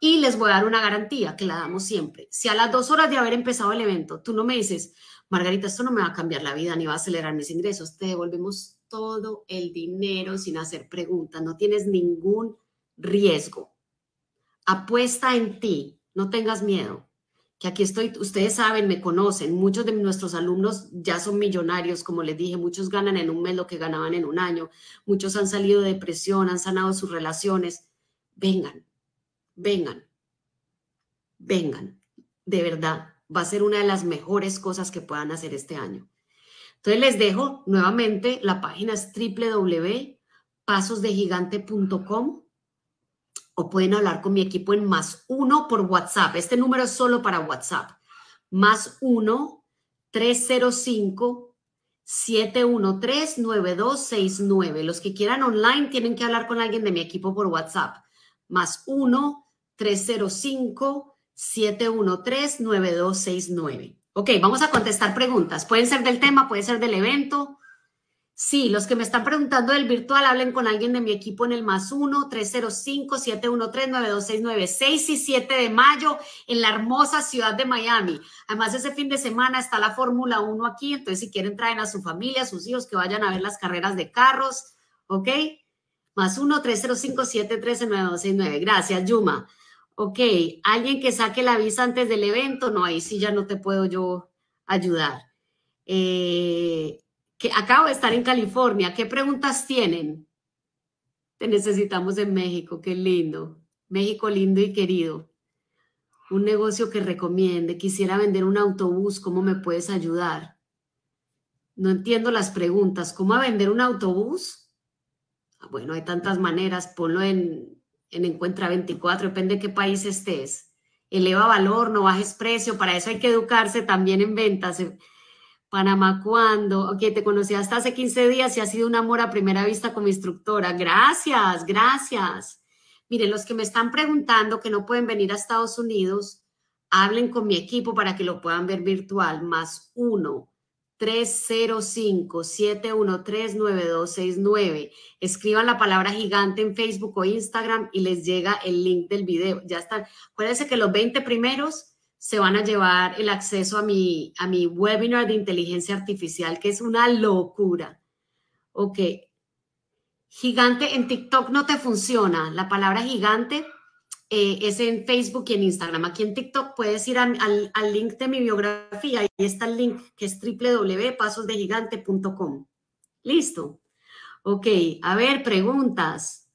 Y les voy a dar una garantía que la damos siempre. Si a las dos horas de haber empezado el evento, tú no me dices, Margarita, esto no me va a cambiar la vida ni va a acelerar mis ingresos, te devolvemos todo el dinero sin hacer preguntas, no tienes ningún riesgo. Apuesta en ti, no tengas miedo que aquí estoy, ustedes saben, me conocen, muchos de nuestros alumnos ya son millonarios, como les dije, muchos ganan en un mes lo que ganaban en un año, muchos han salido de depresión, han sanado sus relaciones. Vengan, vengan, vengan, de verdad, va a ser una de las mejores cosas que puedan hacer este año. Entonces les dejo nuevamente, la página es www.pasosdegigante.com o pueden hablar con mi equipo en más uno por WhatsApp. Este número es solo para WhatsApp. Más uno 305 713 9269. Los que quieran online tienen que hablar con alguien de mi equipo por WhatsApp. Más uno 305 713 9269. Ok, vamos a contestar preguntas. Pueden ser del tema, puede ser del evento. Sí, los que me están preguntando del virtual, hablen con alguien de mi equipo en el más 1-305-713-9269, 6 y 7 de mayo en la hermosa ciudad de Miami. Además, ese fin de semana está la Fórmula 1 aquí, entonces si quieren traen a su familia, a sus hijos que vayan a ver las carreras de carros, ¿ok? Más 1-305-713-9269. Gracias, Yuma. Ok, alguien que saque la visa antes del evento, no, ahí sí ya no te puedo yo ayudar. Eh, acabo de estar en California. ¿Qué preguntas tienen? Te necesitamos en México, qué lindo. México lindo y querido. Un negocio que recomiende. Quisiera vender un autobús, ¿cómo me puedes ayudar? No entiendo las preguntas. ¿Cómo vender un autobús? Ah, bueno, hay tantas maneras. Ponlo en, en Encuentra 24, depende de qué país estés. Eleva valor, no bajes precio. Para eso hay que educarse también en ventas Panamá, ¿cuándo? Ok, te conocí hasta hace 15 días y ha sido un amor a primera vista con mi instructora. Gracias, gracias. Miren, los que me están preguntando que no pueden venir a Estados Unidos, hablen con mi equipo para que lo puedan ver virtual. Más 1 305 713 9269. Escriban la palabra gigante en Facebook o Instagram y les llega el link del video. Ya están. Acuérdense que los 20 primeros se van a llevar el acceso a mi, a mi webinar de inteligencia artificial, que es una locura. Ok. Gigante en TikTok no te funciona. La palabra gigante eh, es en Facebook y en Instagram. Aquí en TikTok puedes ir al, al, link de mi biografía. Ahí está el link que es www.pasosdegigante.com. Listo. Ok, a ver, preguntas.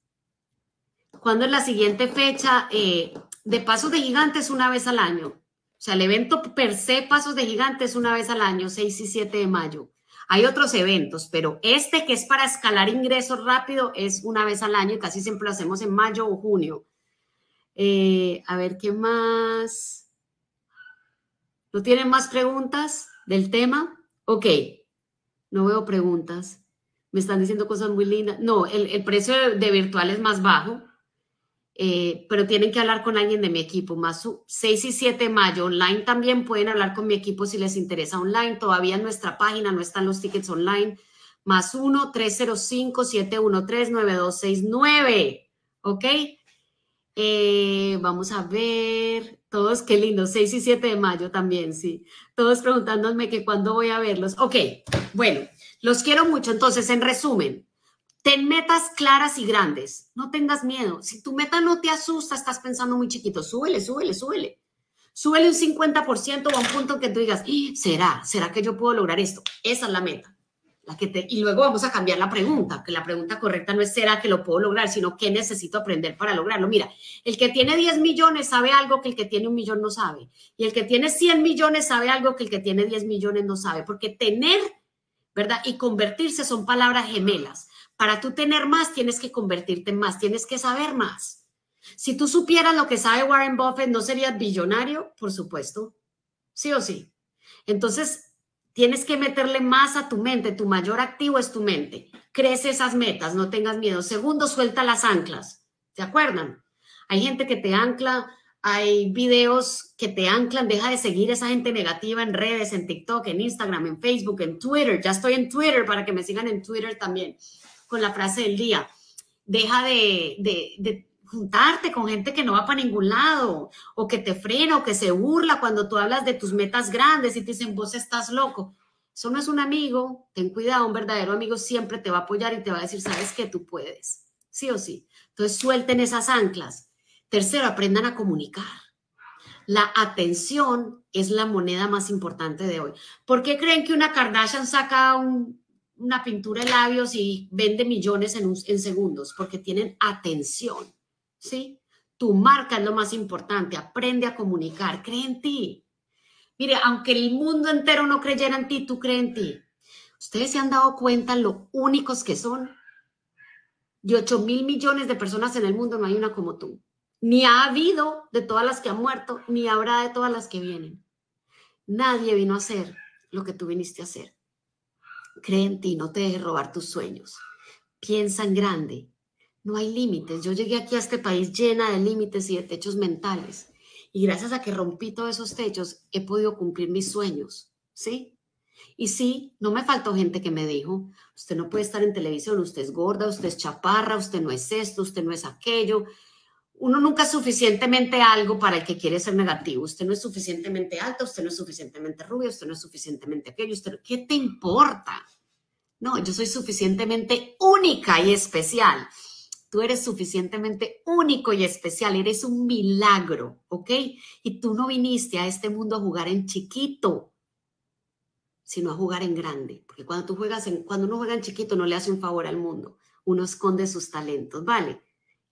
¿Cuándo es la siguiente fecha? Eh, de Pasos de Gigantes una vez al año. O sea, el evento per se Pasos de Gigantes una vez al año, 6 y 7 de mayo. Hay otros eventos, pero este que es para escalar ingresos rápido es una vez al año y casi siempre lo hacemos en mayo o junio. Eh, a ver, ¿qué más? ¿No tienen más preguntas del tema? Ok, no veo preguntas. Me están diciendo cosas muy lindas. No, el, precio de virtual es más bajo. Eh, pero tienen que hablar con alguien de mi equipo. Más 6 y 7 de mayo online también pueden hablar con mi equipo si les interesa online. Todavía en nuestra página no están los tickets online. Más 1-305-713-9269. ¿Ok? Eh, vamos a ver. Todos, qué lindo. 6 y 7 de mayo también, sí. Todos preguntándome que cuándo voy a verlos. Ok, bueno, los quiero mucho. Entonces, en resumen, Ten metas claras y grandes. No tengas miedo. Si tu meta no te asusta, estás pensando muy chiquito. Súbele, súbele, súbele. Súbele un 50% o a un punto que tú digas, ¡Ah! ¿será? ¿Será que yo puedo lograr esto? Esa es la meta. La que te, y luego vamos a cambiar la pregunta, que la pregunta correcta no es será que lo puedo lograr, sino qué necesito aprender para lograrlo. Mira, el que tiene 10 millones sabe algo que el que tiene un millón no sabe. Y el que tiene 100 millones sabe algo que el que tiene 10 millones no sabe. Porque tener, ¿verdad? Y convertirse son palabras gemelas. Para tú tener más, tienes que convertirte en más, tienes que saber más. Si tú supieras lo que sabe Warren Buffett, ¿no serías billonario? Por supuesto. Sí o sí. Entonces, tienes que meterle más a tu mente. Tu mayor activo es tu mente. Crece esas metas, no tengas miedo. Segundo, suelta las anclas. ¿Se acuerdan? Hay gente que te ancla, hay videos que te anclan. Deja de seguir esa gente negativa en redes, en TikTok, en Instagram, en Facebook, en Twitter. Ya estoy en Twitter para que me sigan en Twitter también con la frase del día. Deja de, juntarte con gente que no va para ningún lado o que te frena o que se burla cuando tú hablas de tus metas grandes y te dicen, vos estás loco. Eso no es un amigo, ten cuidado, un verdadero amigo siempre te va a apoyar y te va a decir, sabes que tú puedes, sí o sí. Entonces suelten esas anclas. Tercero, aprendan a comunicar. La atención es la moneda más importante de hoy. ¿Por qué creen que una Kardashian saca un, una pintura de labios y vende millones en, segundos porque tienen atención, ¿sí? Tu marca es lo más importante, aprende a comunicar, cree en ti. Mire, aunque el mundo entero no creyera en ti, tú crees en ti. Ustedes se han dado cuenta lo únicos que son. De 8 mil millones de personas en el mundo no hay una como tú. Ni ha habido de todas las que han muerto, ni habrá de todas las que vienen. Nadie vino a hacer lo que tú viniste a hacer. Cree en ti, no te dejes robar tus sueños. Piensa en grande. No hay límites. Yo llegué aquí a este país llena de límites y de techos mentales. Y gracias a que rompí todos esos techos, he podido cumplir mis sueños. ¿Sí? Y sí, no me faltó gente que me dijo, usted no puede estar en televisión, usted es gorda, usted es chaparra, usted no es esto, usted no es aquello. Uno nunca es suficientemente algo para el que quiere ser negativo. Usted no es suficientemente alta, usted no es suficientemente rubia, usted no es suficientemente aquello. ¿Qué te importa? No, yo soy suficientemente única y especial. Tú eres suficientemente único y especial, eres un milagro, ¿ok? Y tú no viniste a este mundo a jugar en chiquito, sino a jugar en grande. Porque cuando tú juegas cuando uno juega en chiquito no le hace un favor al mundo, uno esconde sus talentos, ¿vale?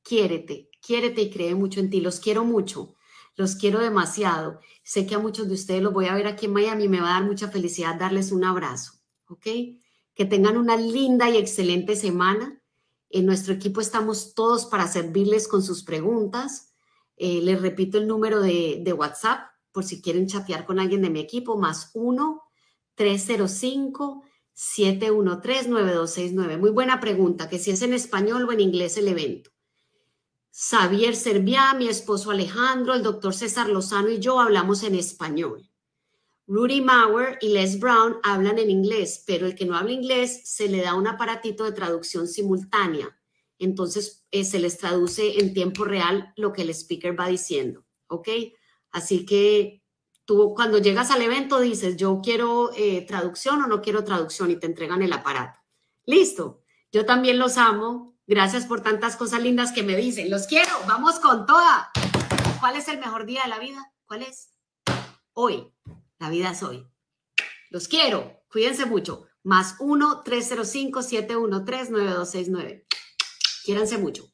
Quiérete, quiérete y cree mucho en ti. Los quiero mucho, los quiero demasiado. Sé que a muchos de ustedes los voy a ver aquí en Miami, me va a dar mucha felicidad darles un abrazo, ¿ok? Que tengan una linda y excelente semana. En nuestro equipo estamos todos para servirles con sus preguntas. Eh, les repito el número de, de, WhatsApp por si quieren chatear con alguien de mi equipo, más 1-305-713-9269. Muy buena pregunta, que si es en español o en inglés el evento. Xavier Serviá, mi esposo Alejandro, el doctor César Lozano y yo hablamos en español. Rudy Mauer y Les Brown hablan en inglés, pero el que no habla inglés se le da un aparatito de traducción simultánea. Entonces eh, se les traduce en tiempo real lo que el speaker va diciendo, ¿ok? Así que tú cuando llegas al evento dices, yo quiero eh, traducción o no quiero traducción y te entregan el aparato. Listo. Yo también los amo. Gracias por tantas cosas lindas que me dicen. Los quiero. Vamos con toda. ¿Cuál es el mejor día de la vida? ¿Cuál es? Hoy. La vida es hoy. Los quiero. Cuídense mucho. Más 1-305-713-9269. Quiéranse mucho.